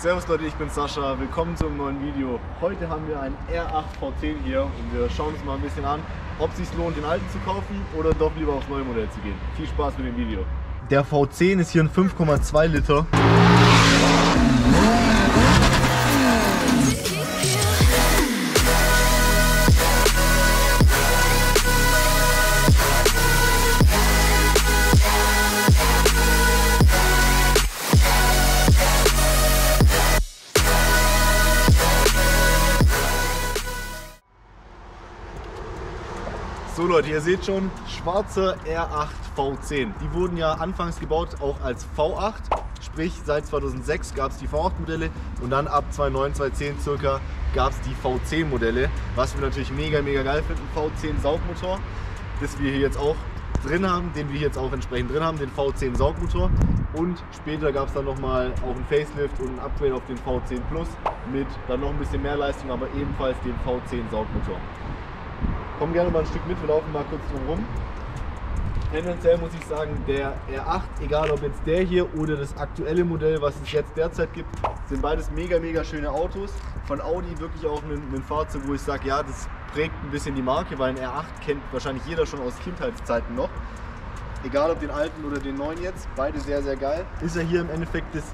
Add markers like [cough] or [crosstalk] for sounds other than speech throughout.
Servus Leute, ich bin Sascha, willkommen zum neuen Video. Heute haben wir einen R8 V10 hier und wir schauen uns mal ein bisschen an, ob es sich lohnt, den alten zu kaufen oder doch lieber aufs neue Modell zu gehen. Viel Spaß mit dem Video. Der V10 ist hier ein 5,2 Liter. Leute, ihr seht schon, schwarzer R8 V10. Die wurden ja anfangs gebaut auch als V8, sprich seit 2006 gab es die V8-Modelle und dann ab 2009, 2010 circa gab es die V10-Modelle, was wir natürlich mega, mega geil finden. V10 Saugmotor, das wir hier jetzt auch drin haben, den wir jetzt auch entsprechend drin haben, den V10 Saugmotor und später gab es dann nochmal auch ein Facelift und ein Upgrade auf den V10 Plus mit dann noch ein bisschen mehr Leistung, aber ebenfalls den V10 Saugmotor. Komm gerne mal ein Stück mit, wir laufen mal kurz drum rum. Tendenziell muss ich sagen, der R8, egal ob jetzt der hier oder das aktuelle Modell, was es jetzt derzeit gibt, sind beides mega, mega schöne Autos. Von Audi wirklich auch ein, ein Fahrzeug, wo ich sage, ja, das prägt ein bisschen die Marke, weil ein R8 kennt wahrscheinlich jeder schon aus Kindheitszeiten noch. Egal ob den alten oder den neuen jetzt, beide sehr, sehr geil. Ist ja hier im Endeffekt das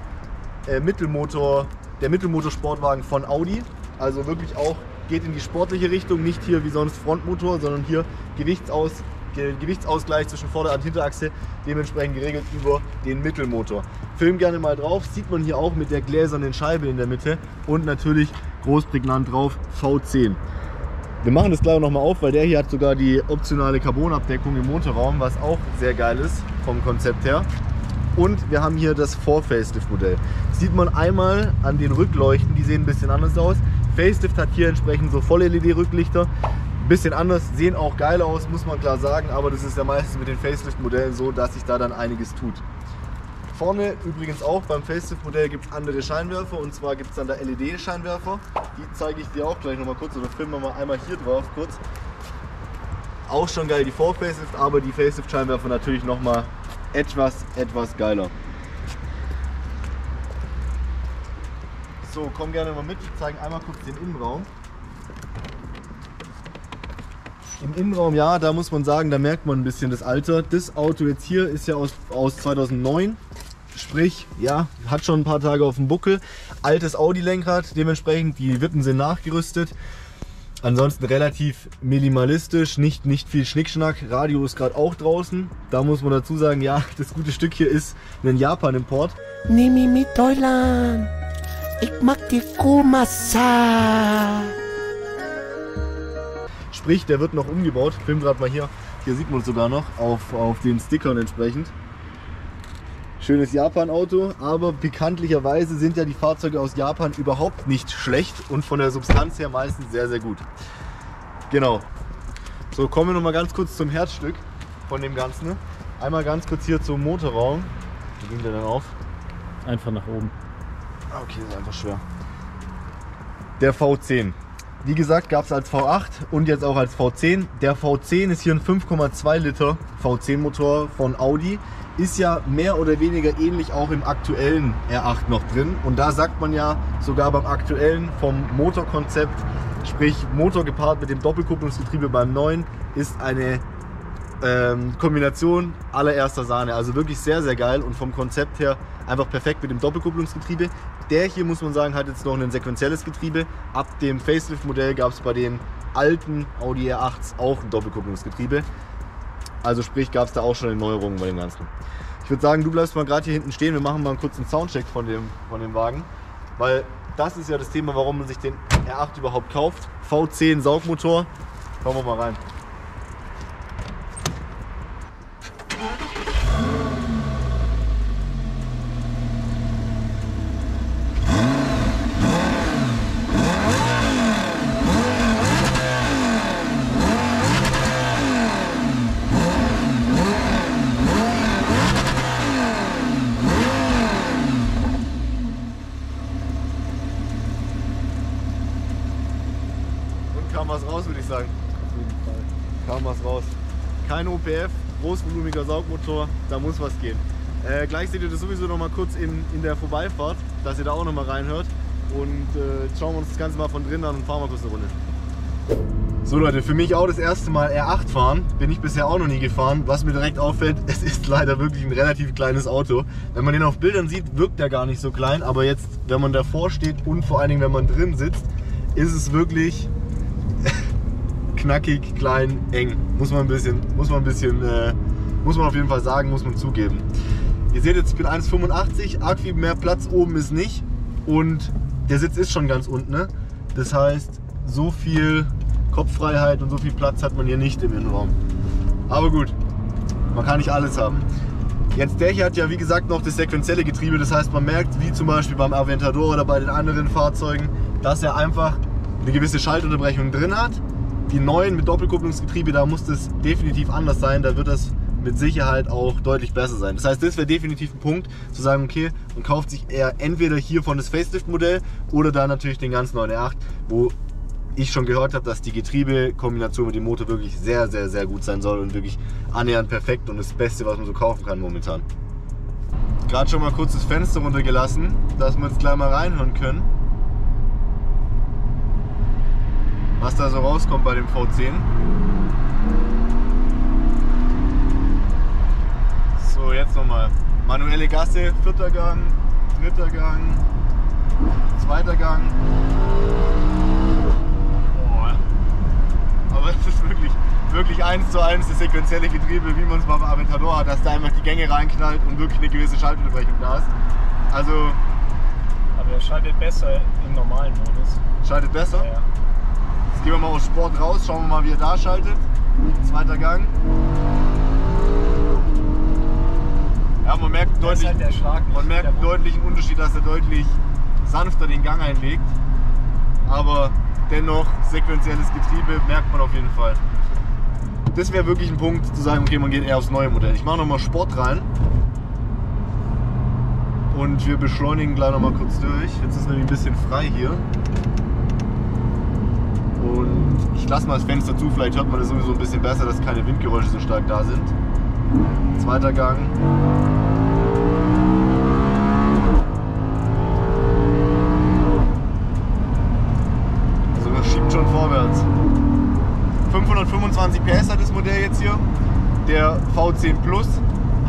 äh, Mittelmotor, der Mittelmotorsportwagen von Audi. Also wirklich auch geht in die sportliche Richtung, nicht hier wie sonst Frontmotor, sondern hier Gewichtsaus, Gewichtsausgleich zwischen Vorder- und Hinterachse, dementsprechend geregelt über den Mittelmotor. Film gerne mal drauf, sieht man hier auch mit der gläsernen Scheibe in der Mitte und natürlich groß prägnant drauf V10. Wir machen das gleich nochmal auf, weil der hier hat sogar die optionale Carbonabdeckung im Motorraum, was auch sehr geil ist vom Konzept her. Und wir haben hier das Vor-Facelift-Modell. Sieht man einmal an den Rückleuchten, die sehen ein bisschen anders aus. Facelift hat hier entsprechend so Voll-LED-Rücklichter. Bisschen anders, sehen auch geil aus, muss man klar sagen, aber das ist ja meistens mit den Facelift-Modellen so, dass sich da dann einiges tut. Vorne übrigens auch beim Facelift-Modell gibt es andere Scheinwerfer und zwar gibt es dann da LED-Scheinwerfer. Die zeige ich dir auch gleich nochmal kurz oder filmen wir mal einmal hier drauf kurz. Auch schon geil die Vor-Facelift, aber die Facelift-Scheinwerfer natürlich nochmal etwas, etwas geiler. So, komm gerne mal mit. Ich zeige einmal kurz den Innenraum. Im Innenraum, ja, da muss man sagen, da merkt man ein bisschen das Alter. Das Auto jetzt hier ist ja aus, aus 2009. Sprich, ja, hat schon ein paar Tage auf dem Buckel. Altes Audi-Lenkrad, dementsprechend, die Wippen sind nachgerüstet. Ansonsten relativ minimalistisch, nicht, nicht viel Schnickschnack. Radio ist gerade auch draußen. Da muss man dazu sagen, ja, [laughs] das gute Stück hier ist ein Japan-Import. Mich mit Thailand. Ich mag die Kumasa. Sprich, der wird noch umgebaut. Film gerade mal hier. Hier sieht man es sogar noch auf, auf den Stickern entsprechend. Schönes Japan-Auto, aber bekanntlicherweise sind ja die Fahrzeuge aus Japan überhaupt nicht schlecht und von der Substanz her meistens sehr, sehr gut. Genau. So, kommen wir noch mal ganz kurz zum Herzstück von dem Ganzen. Einmal ganz kurz hier zum Motorraum. Wie ging der dann auf? Einfach nach oben. Ah, Okay, ist einfach schwer. Der V10. Wie gesagt, gab es als V8 und jetzt auch als V10. Der V10 ist hier ein 5,2 Liter V10 Motor von Audi. Ist ja mehr oder weniger ähnlich auch im aktuellen R8 noch drin. Und da sagt man ja sogar beim aktuellen vom Motorkonzept, sprich Motor gepaart mit dem Doppelkupplungsgetriebe beim neuen, ist eine ähm, Kombination allererster Sahne. Also wirklich sehr, sehr geil und vom Konzept her einfach perfekt mit dem Doppelkupplungsgetriebe. Der hier, muss man sagen, hat jetzt noch ein sequenzielles Getriebe. Ab dem Facelift-Modell gab es bei den alten Audi R8s auch ein Doppelkupplungsgetriebe. Also sprich, gab es da auch schon eine Neuerung bei dem Ganzen. Ich würde sagen, du bleibst mal gerade hier hinten stehen. Wir machen mal einen kurzen Soundcheck von dem, von dem Wagen. Weil das ist ja das Thema, warum man sich den R8 überhaupt kauft. V10 Saugmotor. Schauen wir mal rein. 1 PS, großvolumiger Saugmotor, da muss was gehen. Äh, gleich seht ihr das sowieso noch mal kurz in, in der Vorbeifahrt, dass ihr da auch noch mal reinhört. Und äh, schauen wir uns das Ganze mal von drinnen an und fahren mal kurz eine Runde. So Leute, für mich auch das erste Mal R8 fahren, bin ich bisher auch noch nie gefahren. Was mir direkt auffällt, [laughs] es ist leider wirklich ein relativ kleines Auto. Wenn man den auf Bildern sieht, wirkt er gar nicht so klein, aber jetzt, wenn man davor steht und vor allen Dingen, wenn man drin sitzt, ist es wirklich knackig, klein, eng. Muss man ein bisschen, muss man ein bisschen, äh, muss man auf jeden Fall sagen, muss man zugeben. Ihr seht jetzt, ich bin 1,85, arg viel mehr Platz oben ist nicht. Und der Sitz ist schon ganz unten. Ne? Das heißt, so viel Kopffreiheit und so viel Platz hat man hier nicht im Innenraum. Aber gut, man kann nicht alles haben. Jetzt der hier hat ja wie gesagt noch das sequenzielle Getriebe, das heißt man merkt, wie zum Beispiel beim Aventador oder bei den anderen Fahrzeugen, dass er einfach eine gewisse Schaltunterbrechung drin hat. Die neuen mit Doppelkupplungsgetriebe, da muss das definitiv anders sein, da wird das mit Sicherheit auch deutlich besser sein. Das heißt, das wäre definitiv ein Punkt, zu sagen, okay, man kauft sich eher entweder hiervon das Facelift-Modell oder dann natürlich den ganz neuen R8, wo ich schon gehört habe, dass die Getriebekombination mit dem Motor wirklich sehr, sehr, sehr gut sein soll und wirklich annähernd perfekt und das Beste, was man so kaufen kann momentan. Gerade schon mal kurz das Fenster runtergelassen, dass wir jetzt gleich mal reinhören können, was da so rauskommt bei dem V10. So, jetzt nochmal. Manuelle Gasse, vierter Gang, dritter Gang, zweiter Gang. Boah. Aber es ist wirklich, wirklich eins zu eins das sequenzielle Getriebe, wie man es beim Aventador hat, dass da einfach die Gänge reinknallt und wirklich eine gewisse Schaltunterbrechung da ist. Also Aber er schaltet besser im normalen Modus. schaltet besser. Ja. Jetzt gehen wir mal aus Sport raus, schauen wir mal, wie er da schaltet. Zweiter Gang. Ja, man merkt deutlich, halt man merkt einen deutlichen Unterschied, dass er deutlich sanfter den Gang einlegt. Aber dennoch sequenzielles Getriebe merkt man auf jeden Fall. Das wäre wirklich ein Punkt zu sagen, okay, man geht eher aufs neue Modell. Ich mache nochmal Sport rein. Und wir beschleunigen gleich nochmal kurz durch. Jetzt ist nämlich ein bisschen frei hier. Und ich lasse mal das Fenster zu, vielleicht hört man das sowieso ein bisschen besser, dass keine Windgeräusche so stark da sind. Zweiter Gang. Also man schiebt schon vorwärts. 525 PS hat das Modell jetzt hier. Der V10 Plus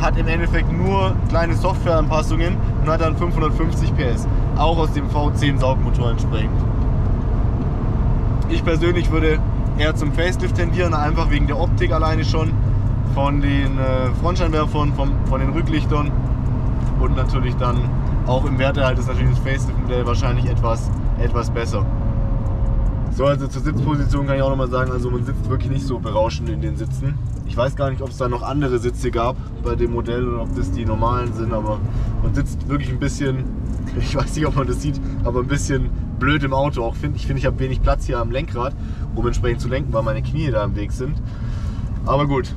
hat im Endeffekt nur kleine Softwareanpassungen und hat dann 550 PS. Auch aus dem V10 Saugmotor entsprechend. Ich persönlich würde eher zum Facelift tendieren, einfach wegen der Optik alleine schon, von den äh, Frontscheinwerfern, vom, von den Rücklichtern und natürlich dann auch im Wertehalt ist natürlich das Facelift-Modell wahrscheinlich etwas, etwas besser. So, also zur Sitzposition kann ich auch nochmal sagen, also man sitzt wirklich nicht so berauschend in den Sitzen. Ich weiß gar nicht, ob es da noch andere Sitze gab bei dem Modell oder ob das die normalen sind, aber man sitzt wirklich ein bisschen, [laughs] ich weiß nicht, ob man das sieht, aber ein bisschen blöd im Auto. Auch find, ich finde, ich habe wenig Platz hier am Lenkrad, um entsprechend zu lenken, weil meine Knie da im Weg sind. Aber gut,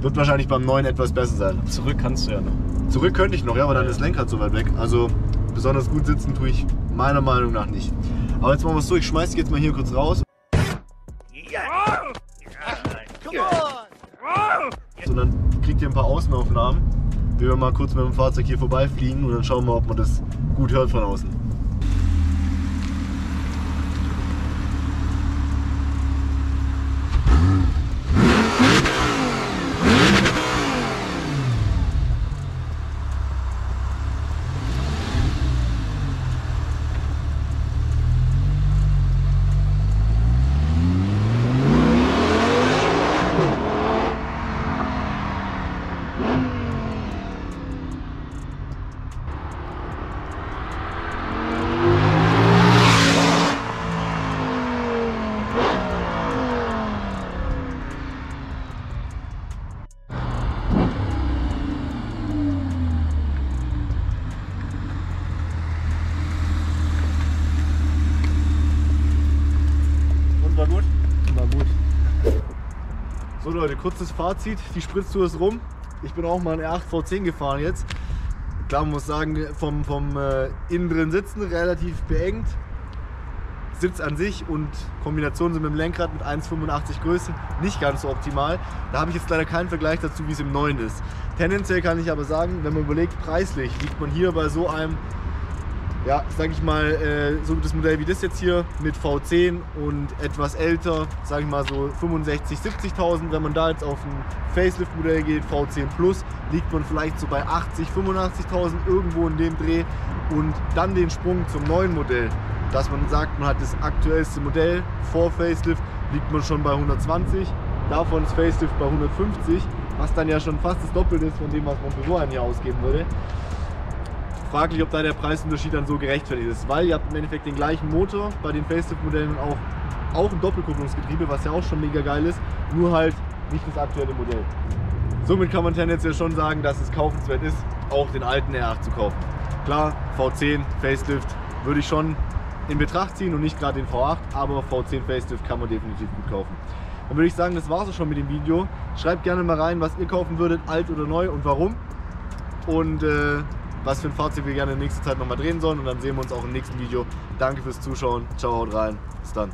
wird wahrscheinlich beim neuen etwas besser sein. Zurück kannst du ja noch. Zurück könnte ich noch, ja, aber dann ist das Lenkrad so weit weg. Also besonders gut sitzen tue ich meiner Meinung nach nicht. Aber jetzt machen wir es so, ich schmeiß dich jetzt mal hier kurz raus. Und dann kriegt ihr ein paar Außenaufnahmen, wir mal kurz mit dem Fahrzeug hier vorbeifliegen und dann schauen wir, ob man das gut hört von außen. Und war gut? War gut. So Leute, kurzes Fazit. Die Spritztour ist rum. Ich bin auch mal ein R8 V10 gefahren jetzt. Klar, man muss sagen, vom, vom äh, innen drin sitzen relativ beengt. Sitz an sich und Kombination so mit dem Lenkrad mit 1,85 Größe nicht ganz so optimal. Da habe ich jetzt leider keinen Vergleich dazu, wie es im neuen ist. Tendenziell kann ich aber sagen, wenn man überlegt, preislich liegt man hier bei so einem ja, sage ich mal, äh, so das Modell wie das jetzt hier mit V10 und etwas älter, sage ich mal so 65, 70.000. Wenn man da jetzt auf ein Facelift-Modell geht, V10 Plus, liegt man vielleicht so bei 80, 85.000 irgendwo in dem Dreh. Und dann den Sprung zum neuen Modell, dass man sagt, man hat das aktuellste Modell vor Facelift, liegt man schon bei 120. Davon ist Facelift bei 150, was dann ja schon fast das Doppelte ist von dem, was man für so ein Jahr ausgeben würde fraglich, ob da der Preisunterschied dann so gerechtfertigt ist, weil ihr habt im Endeffekt den gleichen Motor, bei den Facelift-Modellen auch, auch ein Doppelkupplungsgetriebe, was ja auch schon mega geil ist, nur halt nicht das aktuelle Modell. Somit kann man tendenziell schon sagen, dass es kaufenswert ist, auch den alten R8 zu kaufen. Klar, V10, Facelift würde ich schon in Betracht ziehen und nicht gerade den V8, aber V10 Facelift kann man definitiv gut kaufen. Dann würde ich sagen, das war es schon mit dem Video. Schreibt gerne mal rein, was ihr kaufen würdet, alt oder neu und warum. Und äh, was für ein Fahrzeug wir gerne in nächster Zeit nochmal drehen sollen. Und dann sehen wir uns auch im nächsten Video. Danke fürs Zuschauen. Ciao, haut rein. Bis dann.